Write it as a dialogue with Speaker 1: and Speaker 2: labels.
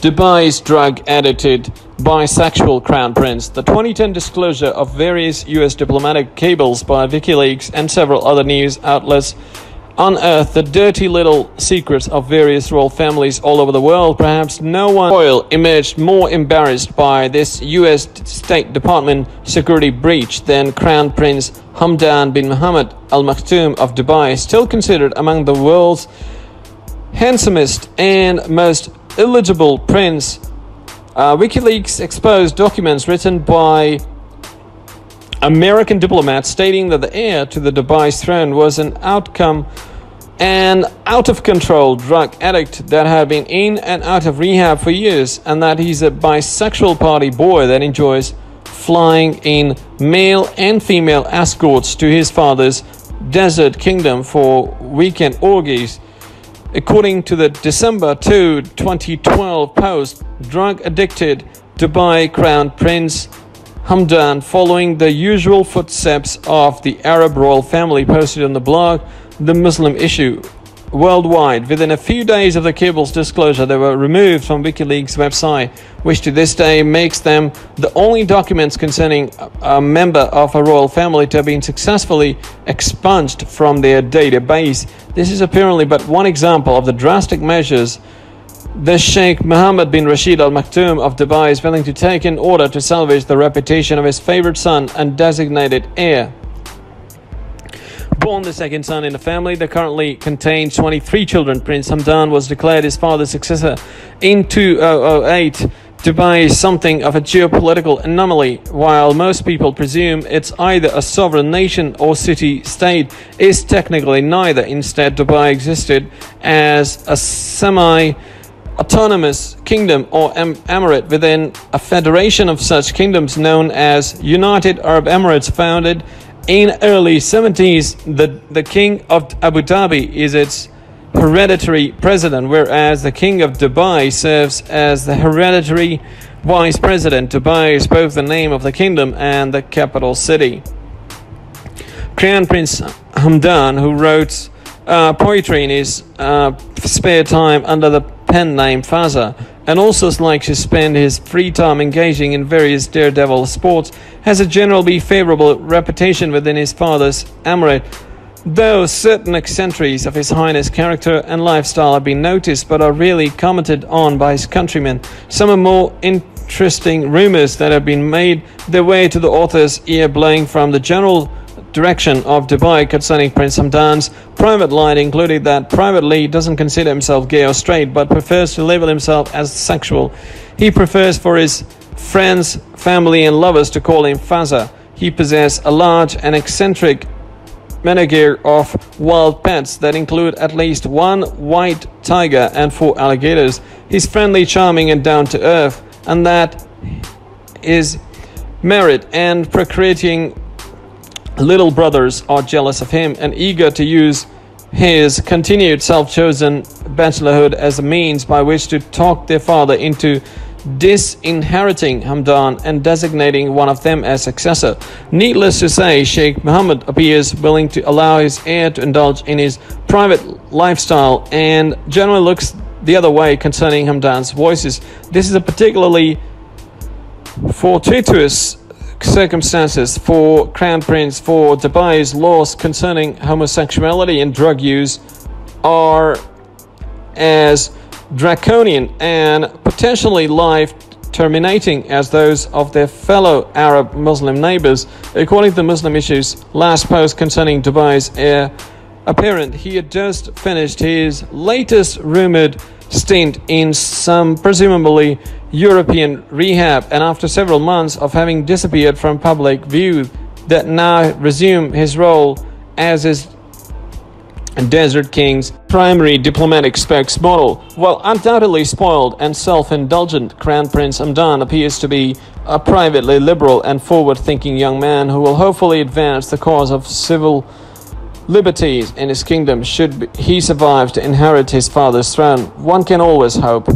Speaker 1: Dubai's drug addicted bisexual crown prince. The 2010 disclosure of various US diplomatic cables by WikiLeaks and several other news outlets unearthed the dirty little secrets of various royal families all over the world. Perhaps no one royal emerged more embarrassed by this US State Department security breach than Crown Prince Hamdan bin Mohammed Al Maktoum of Dubai, still considered among the world's handsomest and most illegible prince. Uh, WikiLeaks exposed documents written by American diplomats stating that the heir to the Dubai's throne was an outcome an out of control drug addict that had been in and out of rehab for years, and that he's a bisexual party boy that enjoys flying in male and female escorts to his father's desert kingdom for weekend orgies. According to the December 2, 2012 post, drug addicted Dubai Crown Prince Hamdan, following the usual footsteps of the Arab royal family, posted on the blog The Muslim Issue worldwide. Within a few days of the cable's disclosure, they were removed from WikiLeaks' website, which to this day makes them the only documents concerning a member of a royal family to have been successfully expunged from their database. This is apparently but one example of the drastic measures the Sheikh Mohammed bin Rashid Al Maktoum of Dubai is willing to take in order to salvage the reputation of his favorite son and designated heir. Born the second son in the family that currently contains 23 children, Prince Hamdan was declared his father's successor in 2008. Uh, uh, Dubai is something of a geopolitical anomaly. While most people presume it's either a sovereign nation or city state, is technically neither. Instead, Dubai existed as a semi autonomous kingdom or emirate within a federation of such kingdoms known as United Arab Emirates founded in early 70s, the, the king of Abu Dhabi is its hereditary president, whereas the king of Dubai serves as the hereditary vice president. Dubai is both the name of the kingdom and the capital city. Crown Prince Hamdan, who wrote uh, poetry in his uh, spare time under the pen name Fazza, and also likes to spend his free time engaging in various daredevil sports, has a generally favorable reputation within his father's emirate. Though certain eccentricities of His Highness' character and lifestyle have been noticed but are rarely commented on by his countrymen, some are more interesting rumors that have been made their way to the author's ear blowing from the general direction of Dubai concerning Prince Hamdan's private line included that privately doesn't consider himself gay or straight but prefers to label himself as sexual. He prefers for his friends, family and lovers to call him Fazza. He possesses a large and eccentric menagerie of wild pets that include at least one white tiger and four alligators. He's friendly, charming and down to earth and that is merit and procreating little brothers are jealous of him and eager to use his continued self-chosen bachelorhood as a means by which to talk their father into disinheriting Hamdan and designating one of them as successor. Needless to say, Sheikh Mohammed appears willing to allow his heir to indulge in his private lifestyle and generally looks the other way concerning Hamdan's voices. This is a particularly fortuitous circumstances for Crown Prince for Dubai's laws concerning homosexuality and drug use are as draconian and potentially life terminating as those of their fellow Arab Muslim neighbors. According to the Muslim Issues last post concerning Dubai's heir apparent, he had just finished his latest rumored stint in some presumably European rehab, and after several months of having disappeared from public view, that now resume his role as his Desert King's primary diplomatic spokesmodel. While undoubtedly spoiled and self-indulgent, Crown Prince Hamdan appears to be a privately liberal and forward-thinking young man who will hopefully advance the cause of civil liberties in his kingdom should he survive to inherit his father's throne. One can always hope.